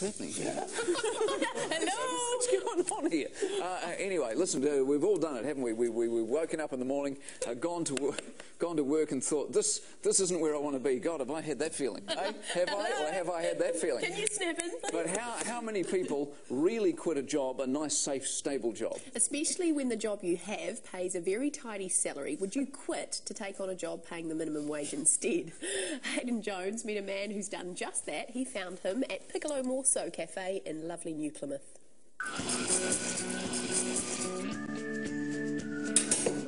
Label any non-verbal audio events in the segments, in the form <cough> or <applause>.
happening? Hello. <laughs> <laughs> Going on here? Uh, anyway, listen, uh, we've all done it, haven't we? we, we we've woken up in the morning, uh, gone to work, <laughs> gone to work, and thought, this this isn't where I want to be. God, have I had that feeling? eh? Have I, or have I had that feeling? Can you snap in? <laughs> But how, how many people really quit a job, a nice, safe, stable job? Especially when the job you have pays a very tidy salary, would you quit to take on a job paying the minimum wage instead? Hayden Jones met a man who's done just that. He found him at Piccolo Morso Cafe in lovely New Plymouth.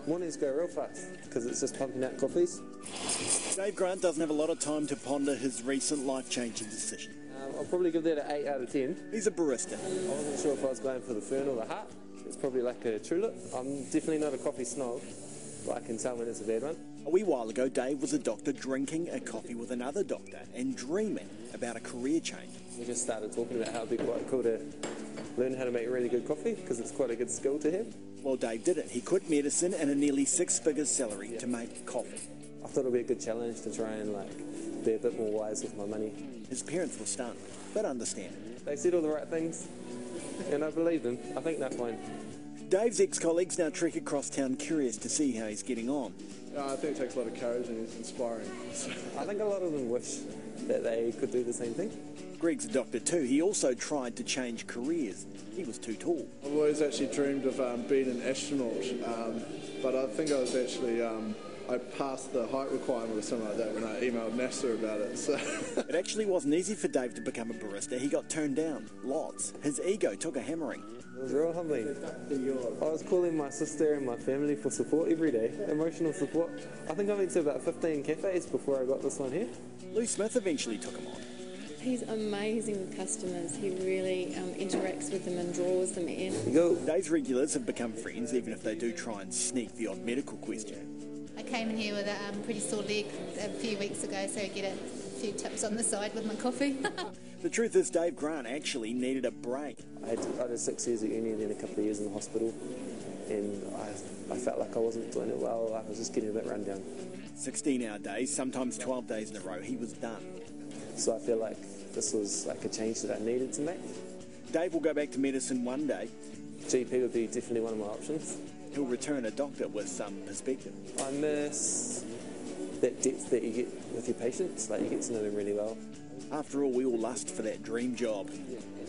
Mornings go real fast because it's just pumping out coffees. Dave Grant doesn't have a lot of time to ponder his recent life changing decision. Um, I'll probably give that an 8 out of 10. He's a barista. I wasn't sure if I was going for the fern or the heart. It's probably like a tulip. I'm definitely not a coffee snob, I can tell when it's a bad one. A wee while ago, Dave was a doctor drinking a coffee with another doctor and dreaming about a career change. We just started talking about how it'd be quite cool to learn how to make really good coffee because it's quite a good skill to have. Well, Dave did it. He quit medicine and a nearly six figure salary to make coffee. I thought it'd be a good challenge to try and like be a bit more wise with my money. His parents were stunned, but understand. They said all the right things, and I believe them. I think they're fine. Dave's ex colleagues now trek across town curious to see how he's getting on. Uh, I think it takes a lot of courage and it's inspiring. So, I think a lot of them wish that they could do the same thing. Greg's a doctor too. He also tried to change careers. He was too tall. I've always actually dreamed of um, being an astronaut, um, but I think I was actually um, I passed the height requirement or something like that when I emailed NASA about it. So <laughs> It actually wasn't easy for Dave to become a barista. He got turned down. Lots. His ego took a hammering. It was real humbling. I was calling my sister and my family for support every day, emotional support. I think I went to about 15 cafes before I got this one here. Lou Smith eventually took him on. He's amazing with customers. He really um, interacts with them and draws them in. You go. Dave's regulars have become friends, even if they do try and sneak the odd medical question. I came in here with a um, pretty sore leg a few weeks ago, so I get a few tips on the side with my coffee. <laughs> The truth is, Dave Grant actually needed a break. I had, I did six years at uni and then a couple of years in the hospital, and I, I felt like I wasn't doing it well. I was just getting a bit run down. 16 hour days, sometimes 12 days in a row, he was done. So I feel like this was like a change that I needed to make. Dave will go back to medicine one day. GP would be definitely one of my options. He'll return a doctor with some perspective. I miss that depth that you get with your patients, like you get to know them really well. After all, we all lust for that dream job.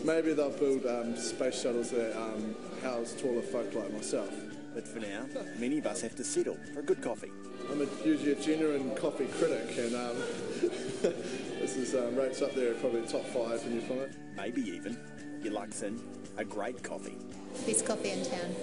maybe they'll build um, space shuttles that um, house taller folk like myself. But for now, many of us have to settle for a good coffee. I'm a, usually a genuine coffee critic, and um, <laughs> this is um, rates up there, probably top five in New Plymouth. Maybe even, your luck's in, a great coffee. Best coffee in town.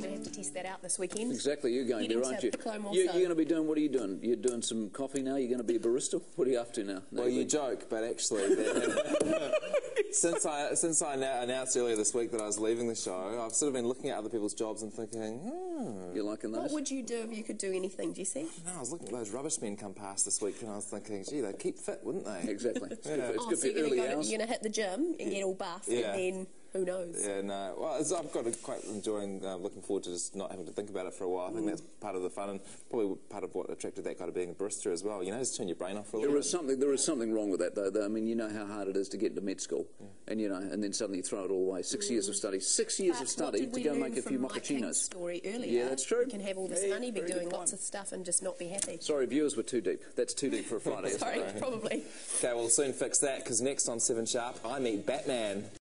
Gonna have to test that out this weekend. Exactly, you're going Heading there, aren't to you? You? You're going to be doing, what are you doing? You're doing some coffee now? You're going to be a barista? What are you up to now? Well, you joke, but actually, that- <laughs> since I since I annou- announced earlier this week that I was leaving the show, I've sort of been looking at other people's jobs and thinking, hmm. You're liking those? What would you do if you could do anything, Do Jesse? No, I was looking at those rubbish men come past this week, and I was thinking, gee, they'd keep fit, wouldn't they? Exactly. It's good it's Oh, good so you're gonna, go, hours. you're gonna hit the gym and get all buff, Yeah. and then who knows? Yeah, no. Well, it's, I've got to quite enjoying, uh, looking forward to just not having to think about it for a while. I think Mm. that's part of the fun and probably part of what attracted that guy to being a barista as well. You know, just turn your brain off for a little There bit. is something. There is something wrong with that, though. though. I mean, you know how hard it is to get into med school, and you know, and then suddenly you throw it all away. Six years of study. Six years But of study to go learn make a few from Mike King's mochachinos. story earlier. Yeah, that's true. You can have all this Yeah, money, be doing lots of stuff, and just not be happy. Sorry, viewers were too deep. That's too deep for a <laughs> Friday. Sorry, probably. Okay, we'll soon fix that because next on Seven Sharp, I meet Batman.